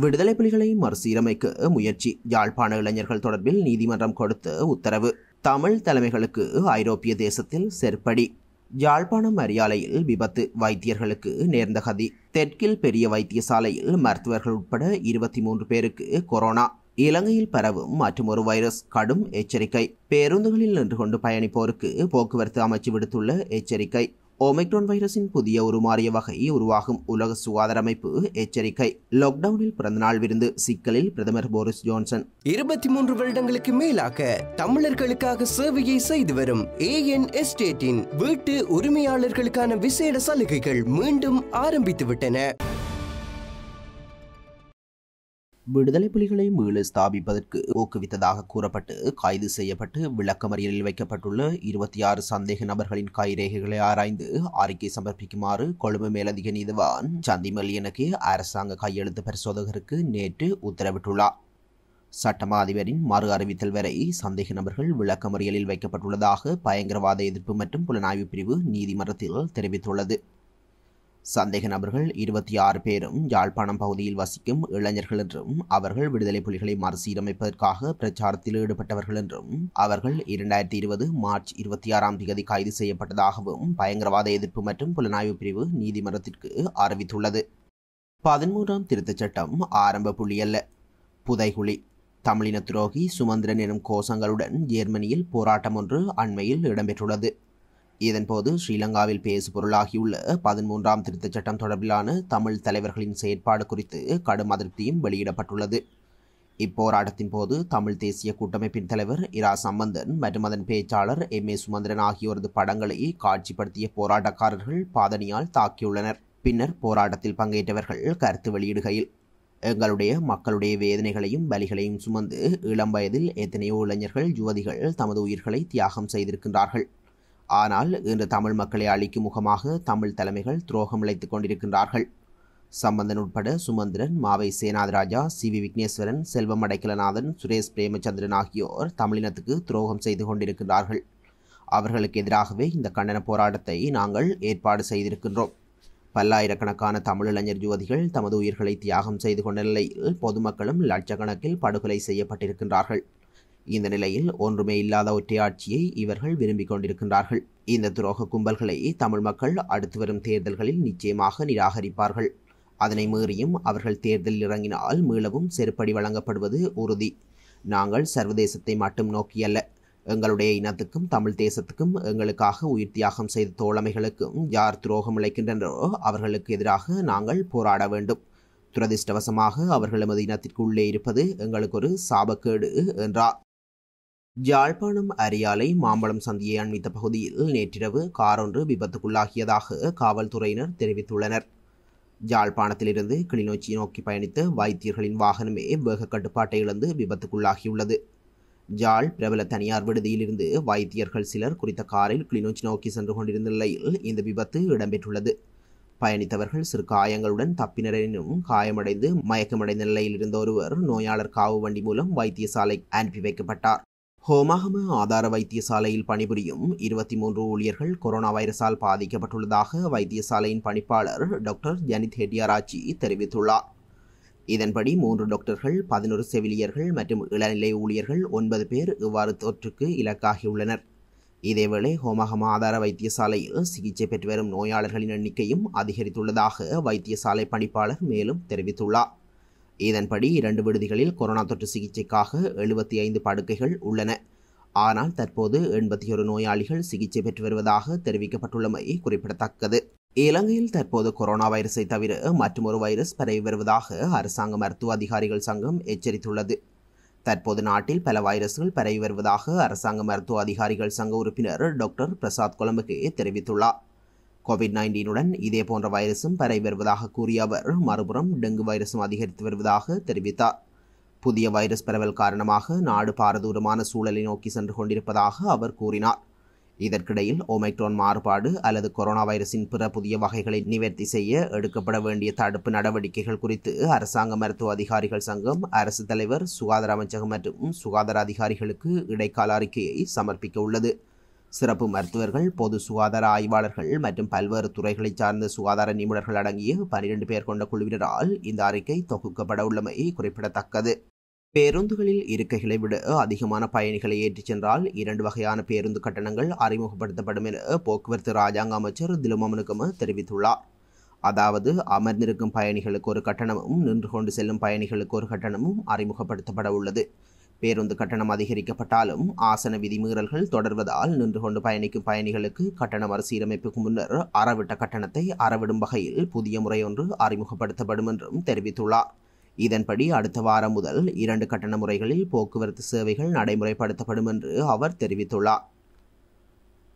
விடுதலை புலிகளை மறுசீரமைக்க முயற்சி யாழ்ப்பாண இளைஞர்கள் தொடர்பில் நீதிமன்றம் கொடுத்த உத்தரவு. தமிழ் தலைமைகளுக்கு ஐரோப்பிய தேசத்தில் செருப்படி. யாழ்ப்பாணம் அரியாலையில் விபத்து வைத்தியர்களுக்கு நேர்ந்த கதி. தெற்கில் பெரிய வைத்தியசாலையில் மருத்துவர்கள் உட்பட இருபத்தி மூன்று பேருக்கு கொரோனா. இலங்கையில் பரவும் மற்றொரு வைரஸ் கடும் எச்சரிக்கை. பேருந்துகளில் நின்று கொண்டு பயணிப்போருக்கு போக்குவரத்து அமைச்சு விடுத்துள்ள எச்சரிக்கை. ஓமைக்ரோன் வைரஸின் புதிய உருமாறிய வகை உருவாகும் உலக சுகாதார அமைப்பு எச்சரிக்கை. லாக்டவுனில் பிறந்தநாள் விருந்து சிக்கலில் பிரதமர் போரிஸ் ஜான்சன். இருபத்தி மூன்று வருடங்களுக்கு மேலாக தமிழர்களுக்காக சேவையை செய்து வரும் ஏஎன் எஸ்டேட்டின் வீட்டு உரிமையாளர்களுக்கான விசேட சலுகைகள் மீண்டும் ஆரம்பித்து விட்டன விடுதலை புலிகளை மீள ஸ்தாபிப்பதற்கு ஊக்குவித்ததாக கூறப்பட்டு கைது செய்யப்பட்டு விளக்கமறியலில் வைக்கப்பட்டுள்ள இருபத்தி ஆறு சந்தேக நபர்களின் கைரேகைகளை ஆராய்ந்து அறிக்கை சமர்ப்பிக்குமாறு கொழும்பு மேலதிக நீதிவான் சந்திமல்லியனுக்கு அரசாங்க கையெழுத்து பரிசோதகருக்கு நேற்று உத்தரவிட்டுள்ளார். சட்டமா அதிபரின் மறு அறிவித்தல் வரை சந்தேக நபர்கள் விளக்கமறியலில் வைக்கப்பட்டுள்ளதாக பயங்கரவாத எதிர்ப்பு மற்றும் புலனாய்வு பிரிவு நீதிமன்றத்தில் தெரிவித்துள்ளது. சந்தேக நபர்கள் இருபத்தி ஆறு பேரும் யாழ்ப்பாணம் பகுதியில் வசிக்கும் இளைஞர்கள் என்றும் அவர்கள் விடுதலை புலிகளை மறுசீரமைப்பதற்காக பிரச்சாரத்தில் ஈடுபட்டவர்கள் என்றும் அவர்கள் இரண்டாயிரத்தி இருபது மார்ச் இருபத்தி ஆறாம் தேதி கைது செய்யப்பட்டதாகவும் பயங்கரவாத எதிர்ப்பு மற்றும் புலனாய்வு பிரிவு நீதிமன்றத்திற்கு அறிவித்துள்ளது. பதிமூன்றாம் திருத்தச் சட்டம் ஆரம்ப புள்ளியல்ல. புதைகுழி. தமிழின துரோகி சுமந்திரன் எனும் கோஷங்களுடன் ஜெர்மனியில் போராட்டம் ஒன்று அண்மையில் இடம்பெற்றுள்ளது. இதன்போது ஸ்ரீலங்காவில் பேசு பொருளாகியுள்ள பதிமூன்றாம் திருத்தச் சட்டம் தொடர்பிலான தமிழ் தலைவர்களின் செயற்பாடு குறித்து கடும் அதிருப்தியும் வெளியிடப்பட்டுள்ளது. இப்போராட்டத்தின் போது தமிழ் தேசிய கூட்டமைப்பின் தலைவர் இரா சம்பந்தன் மற்றும் அதன் பேச்சாளர் எம். ஏ. சுமந்திரன் ஆகியோரது படங்களை காட்சிப்படுத்திய போராட்டக்காரர்கள் பாதணியால் தாக்கியுள்ளனர். பின்னர் போராட்டத்தில் பங்கேற்றவர்கள் கருத்து வெளியிடுகையில் எங்களுடைய மக்களுடைய வேதனைகளையும் பலிகளையும் சுமந்து இளம் வயதில் எத்தனையோ இளைஞர்கள் யுவதிகள் தமது உயிர்களை தியாகம் செய்திருக்கின்றார்கள். ஆனால் இன்று தமிழ் மக்களை அழிக்கும் முகமாக தமிழ் தலைமைகள் துரோகம் இழைத்துக் கொண்டிருக்கின்றார்கள். சம்பந்தன் உட்பட சுமந்திரன் மாவை சேனாதராஜா சி வி விக்னேஸ்வரன் செல்வம் அடைக்கலநாதன் சுரேஷ் பிரேமச்சந்திரன் ஆகியோர் தமிழினத்துக்கு துரோகம் செய்து கொண்டிருக்கின்றார்கள். அவர்களுக்கு எதிராகவே இந்த கண்டன போராட்டத்தை நாங்கள் ஏற்பாடு செய்திருக்கின்றோம். பல்லாயிரக்கணக்கான தமிழிளைஞர் யுவதிகள் தமது உயிர்களை தியாகம் செய்து கொண்ட நிலையில் பொதுமக்களும் லட்சக்கணக்கில் படுகொலை செய்யப்பட்டிருக்கின்றார்கள். இந்த நிலையில் ஒன்றுமே இல்லாத ஒற்றையாட்சியை இவர்கள் விரும்பிக் கொண்டிருக்கின்றார்கள். இந்த துரோக கும்பல்களை தமிழ் மக்கள் அடுத்து வரும் தேர்தல்களில் நிச்சயமாக நிராகரிப்பார்கள். அதனை மீறியும் அவர்கள் தேர்தலில் இறங்கினால் மீளவும் செருப்படி வழங்கப்படுவது உறுதி. நாங்கள் சர்வதேசத்தை மட்டும் நோக்கியல்ல. எங்களுடைய இனத்துக்கும் தமிழ் தேசத்துக்கும் எங்களுக்காக உயிர் தியாகம் செய்த தோழமைகளுக்கும் யார் துரோகம் இழைக்கின்றனரோ அவர்களுக்கு எதிராக நாங்கள் போராட வேண்டும். துரதிர்ஷ்டவசமாக அவர்கள் எமது இனத்திற்குள்ளே இருப்பது எங்களுக்கு ஒரு சாபக்கேடு என்றார். யாழ்ப்பாணம் அரியாலை மாம்பழம் சந்தியை அண்மித்த பகுதியில் நேற்றிரவு காரொன்று விபத்துக்குள்ளாகியதாக காவல்துறையினர் தெரிவித்துள்ளனர். யாழ்ப்பாணத்திலிருந்து கிளிநொச்சி நோக்கி பயணித்த வைத்தியர்களின் வாகனமே வேக கட்டுப்பாட்டை இழந்து விபத்துக்குள்ளாகியுள்ளது. ஜாழ் பிரபல தனியார் விடுதியிலிருந்து வைத்தியர்கள் சிலர் குறித்த காரில் கிளிநொச்சி நோக்கி சென்று கொண்டிருந்த நிலையில் இந்த விபத்து இடம்பெற்றுள்ளது. பயணித்தவர்கள் சிறு காயங்களுடன் தப்பினரினும் காயமடைந்து மயக்கமடைந்த நிலையில் இருந்த ஒருவர் நோயாளர் காவு வண்டி மூலம் வைத்தியசாலை அனுப்பி வைக்கப்பட்டார். ஹோமாகம ஆதார வைத்தியசாலையில் பணிபுரியும் இருபத்தி மூன்று ஊழியர்கள் கொரோனா வைரஸால் பாதிக்கப்பட்டுள்ளதாக வைத்தியசாலையின் பணிப்பாளர் டாக்டர் ஜனித் ஹெட்டியாராச்சி தெரிவித்துள்ளார். இதன்படி மூன்று டாக்டர்கள் பதினொரு செவிலியர்கள் மற்றும் இளநிலை ஊழியர்கள் ஒன்பது பேர் இவ்வாறு தொற்றுக்கு இலக்காகியுள்ளனர். இதேவேளை ஹோமகம ஆதார வைத்தியசாலையில் சிகிச்சை பெற்று வரும் நோயாளர்களின் எண்ணிக்கையும் அதிகரித்துள்ளதாக வைத்தியசாலை பணிப்பாளர் மேலும் தெரிவித்துள்ளார். இதன்படி இரண்டு விடுதிகளில் கொரோனா தொற்று சிகிச்சைக்காக எழுபத்தி ஐந்து படுக்கைகள் உள்ளன. ஆனால் தற்போது எண்பத்தி ஒரு நோயாளிகள் சிகிச்சை பெற்று வருவதாக தெரிவிக்கப்பட்டுள்ளமை குறிப்பிடத்தக்கது. இலங்கையில் தற்போது கொரோனா வைரஸை தவிர மற்றொரு வைரஸ் பரவி வருவதாக அரசாங்க மருத்துவ அதிகாரிகள் சங்கம் எச்சரித்துள்ளது. தற்போது நாட்டில் பல வைரஸ்கள் பரவி வருவதாக அரசாங்க மருத்துவ அதிகாரிகள் சங்க உறுப்பினர் டாக்டர் பிரசாத் கொலம்புகே தெரிவித்துள்ளார். கோவிட் நைன்டீனுடன் இதே போன்ற வைரஸும் பரவி வருவதாக கூறிய அவர் மறுபுறம் டெங்கு வைரஸும் அதிகரித்து வருவதாக தெரிவித்தார். புதிய வைரஸ் பரவல் காரணமாக நாடு பாரதூரமான சூழலை நோக்கி சென்று கொண்டிருப்பதாக அவர் கூறினார். இதற்கிடையில் ஒமைக்ரோன் மாறுபாடு அல்லது கொரோனா வைரஸின் பிற புதிய வகைகளை நிவர்த்தி செய்ய எடுக்கப்பட வேண்டிய தடுப்பு நடவடிக்கைகள் குறித்து அரசாங்க மருத்துவ அதிகாரிகள் சங்கம் அரசு தலைவர் சுகாதார அமைச்சகம் மற்றும் சுகாதார அதிகாரிகளுக்கு இடைக்கால அறிக்கையை சமர்ப்பிக்க உள்ளது. சிறப்பு மருத்துவர்கள் பொது சுகாதார ஆய்வாளர்கள் மற்றும் பல்வேறு துறைகளைச் சார்ந்த சுகாதார நிபுணர்கள் அடங்கிய பனிரெண்டு பேர் கொண்ட குழுவினரால் இந்த அறிக்கை தொகுக்கப்பட உள்ளமை குறிப்பிடத்தக்கது. பேருந்துகளில் இருக்கைகளை விட அதிகமான பயணிகளை ஏற்றிச் சென்றால் இரண்டு வகையான பேருந்து கட்டணங்கள் அறிமுகப்படுத்தப்படும் என போக்குவரத்து ராஜாங்க அமைச்சர் திலுமமனுகம தெரிவித்துள்ளார். அதாவது அமர்ந்திருக்கும் பயணிகளுக்கு ஒரு கட்டணமும் நின்று கொண்டு செல்லும் பயணிகளுக்கு ஒரு கட்டணமும் அறிமுகப்படுத்தப்பட உள்ளது. பேருந்து கட்டணம் அதிகரிக்கப்பட்டாலும் ஆசன விதிமீறல்கள் தொடர்வதால் நின்று கொண்டு பயணிக்கும் பயணிகளுக்கு கட்டண மறுசீரமைப்புக்கு முன்னர் அறவிட்ட கட்டணத்தை அறவிடும் வகையில் புதிய முறையொன்று அறிமுகப்படுத்தப்படும் என்றும் தெரிவித்துள்ளார். இதன்படி அடுத்த வாரம் முதல் இரண்டு கட்டண முறைகளில் போக்குவரத்து சேவைகள் நடைமுறைப்படுத்தப்படும் என்று அவர் தெரிவித்துள்ளார்.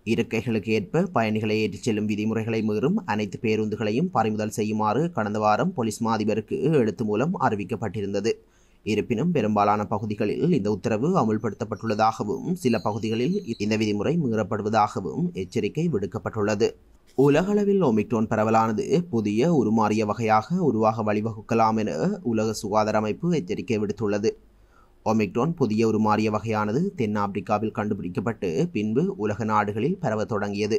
இருக்கைகளுக்கு ஏற்ப பயணிகளை ஏற்றிச் செல்லும் விதிமுறைகளை மீறும் அனைத்து பேருந்துகளையும் பறிமுதல் செய்யுமாறு கடந்த வாரம் போலீஸ் மாதிபருக்கு எழுத்து மூலம் அறிவிக்கப்பட்டிருந்தது. இருப்பினும் பெரும்பாலான பகுதிகளில் இந்த உத்தரவு அமுல்படுத்தப்பட்டுள்ளதாகவும் சில பகுதிகளில் இந்த விதிமுறை மீறப்படுவதாகவும் எச்சரிக்கை விடுக்கப்பட்டுள்ளது. உலகளவில் ஒமிக்ரோன் பரவலானது புதிய உருமாறிய வகையாக உருவாக வழிவகுக்கலாம் என உலக சுகாதார அமைப்பு எச்சரிக்கை விடுத்துள்ளது. ஒமிக்ரோன் புதிய உருமாறிய வகையானது தென்னாப்பிரிக்காவில் கண்டுபிடிக்கப்பட்டு பின்பு உலக நாடுகளில் பரவ தொடங்கியது.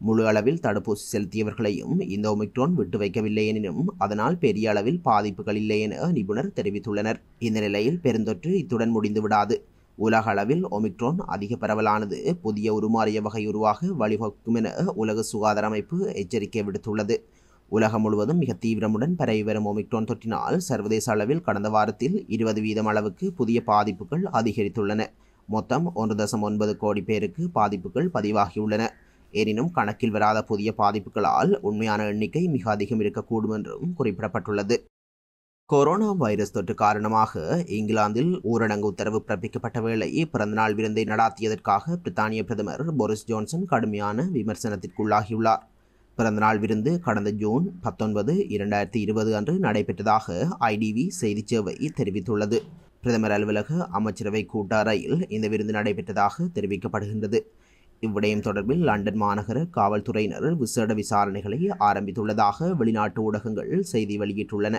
முழு அளவில் தடுப்பூசி செலுத்தியவர்களையும் இந்த ஒமிக்ரோன் விட்டு வைக்கவில்லை எனினும் அதனால் பெரிய அளவில் பாதிப்புகள் இல்லை என நிபுணர் தெரிவித்துள்ளனர். இந்த நிலையில் பெருந்தொற்று இத்துடன் முடிந்து விடாது உலக அளவில் ஒமிக்ரோன் அதிக பரவலானது புதிய உருமாறிய வகை உருவாக வழிவகுக்கும் என உலக சுகாதார அமைப்பு எச்சரிக்கை விடுத்துள்ளது. உலகம் முழுவதும் மிக தீவிரமுடன் பரவி வரும் ஒமிக்ரோன் தொற்றினால் சர்வதேச அளவில் கடந்த வாரத்தில் இருபது வீதம் அளவுக்கு புதிய பாதிப்புகள் அதிகரித்துள்ளன. மொத்தம் ஒன்று தசம் ஒன்பது கோடி பேருக்கு பாதிப்புகள் பதிவாகியுள்ளன. எனினும் கணக்கில் வராத புதிய பாதிப்புகளால் உண்மையான எண்ணிக்கை மிக அதிகம் இருக்கக்கூடும் என்றும் குறிப்பிடப்பட்டுள்ளது. கொரோனா வைரஸ் தொற்று காரணமாக இங்கிலாந்தில் ஊரடங்கு உத்தரவு பிறப்பிக்கப்பட்ட வேளை பிறந்தநாள் விருந்தை நடாத்தியதற்காக பிரித்தானிய பிரதமர் போரிஸ் ஜான்சன் கடுமையான விமர்சனத்திற்குள்ளாகியுள்ளார். பிறந்தநாள் விருந்து கடந்த ஜூன் பத்தொன்பது இரண்டாயிரத்தி இருபது அன்று நடைபெற்றதாக ஐடிவி செய்திச் சேவை தெரிவித்துள்ளது. பிரதமர் அலுவலக அமைச்சரவை கூட்டறையில் இந்த விருந்து நடைபெற்றதாக தெரிவிக்கப்படுகின்றது. இவ்விடயம் தொடர்பில் லண்டன் மாநகர காவல்துறையினர் விசேட விசாரணைகளை ஆரம்பித்துள்ளதாக வெளிநாட்டு ஊடகங்கள் செய்தி வெளியிட்டுள்ளன.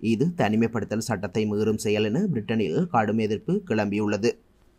இது தனிமைப்படுத்தல் சட்டத்தை மீறும் செயல் என பிரிட்டனில் கடும் எதிர்ப்பு கிளம்பியுள்ளது.